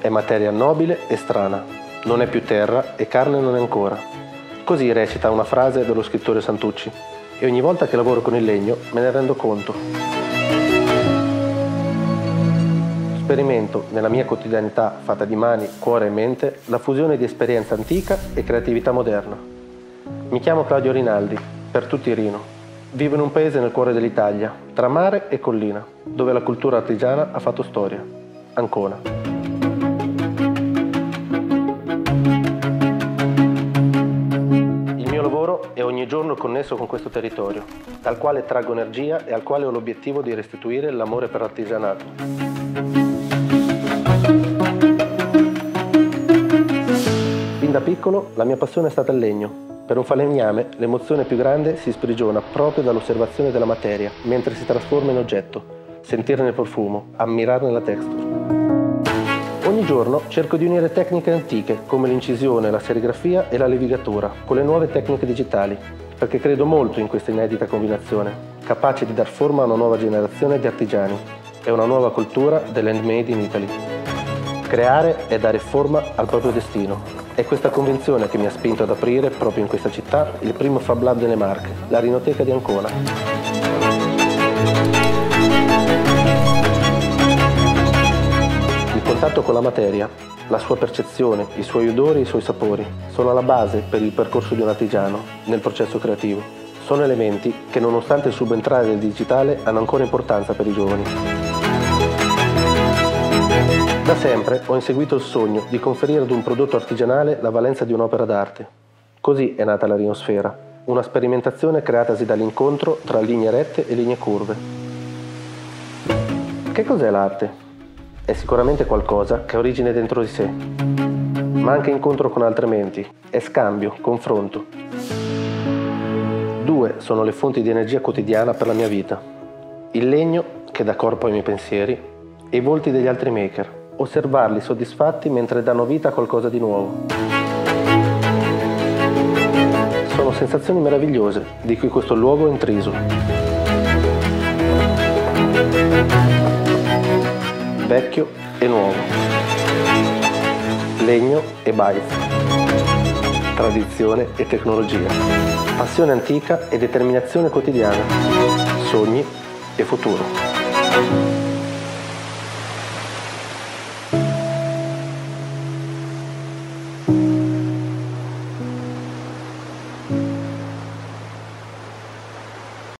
è materia nobile e strana, non è più terra e carne non è ancora. Così recita una frase dello scrittore Santucci e ogni volta che lavoro con il legno me ne rendo conto. Sperimento nella mia quotidianità fatta di mani, cuore e mente la fusione di esperienza antica e creatività moderna. Mi chiamo Claudio Rinaldi, per tutti Rino. Vivo in un paese nel cuore dell'Italia, tra mare e collina, dove la cultura artigiana ha fatto storia. Ancona. È ogni giorno connesso con questo territorio, dal quale traggo energia e al quale ho l'obiettivo di restituire l'amore per l'artigianato. Fin da piccolo la mia passione è stata il legno per un falegname l'emozione più grande si sprigiona proprio dall'osservazione della materia, mentre si trasforma in oggetto, sentirne il profumo, ammirarne la texture. Giorno cerco di unire tecniche antiche come l'incisione, la serigrafia e la levigatura con le nuove tecniche digitali, perché credo molto in questa inedita combinazione, capace di dar forma a una nuova generazione di artigiani e una nuova cultura dell'handmade in Italy. Creare è dare forma al proprio destino è questa convinzione che mi ha spinto ad aprire, proprio in questa città, il primo Fab Lab delle Marche, la Rinoteca di Ancona. Contatto con la materia, la sua percezione, i suoi odori e i suoi sapori sono la base per il percorso di un artigiano nel processo creativo. Sono elementi che nonostante il subentrare del digitale hanno ancora importanza per i giovani. Da sempre ho inseguito il sogno di conferire ad un prodotto artigianale la valenza di un'opera d'arte. Così è nata la rinosfera, una sperimentazione creatasi dall'incontro tra linee rette e linee curve. Che cos'è l'arte? È sicuramente qualcosa che ha origine dentro di sé, ma anche incontro con altre menti, è scambio, confronto. Due sono le fonti di energia quotidiana per la mia vita. Il legno, che dà corpo ai miei pensieri, e i volti degli altri maker, osservarli soddisfatti mentre danno vita a qualcosa di nuovo. Sono sensazioni meravigliose di cui questo luogo è intriso. Vecchio e nuovo. Legno e bytes. Tradizione e tecnologia. Passione antica e determinazione quotidiana. Sogni e futuro.